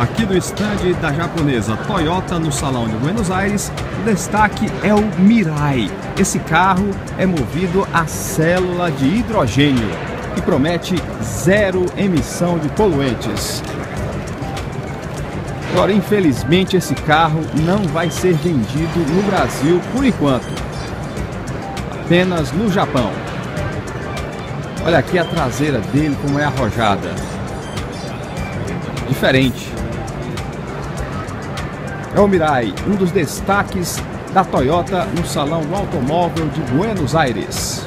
Aqui no estande da japonesa Toyota no Salão de Buenos Aires, o destaque é o Mirai. Esse carro é movido a célula de hidrogênio e promete zero emissão de poluentes. Agora, infelizmente, esse carro não vai ser vendido no Brasil por enquanto, apenas no Japão. Olha aqui a traseira dele, como é arrojada. Diferente. É o Mirai, um dos destaques da Toyota no Salão do Automóvel de Buenos Aires.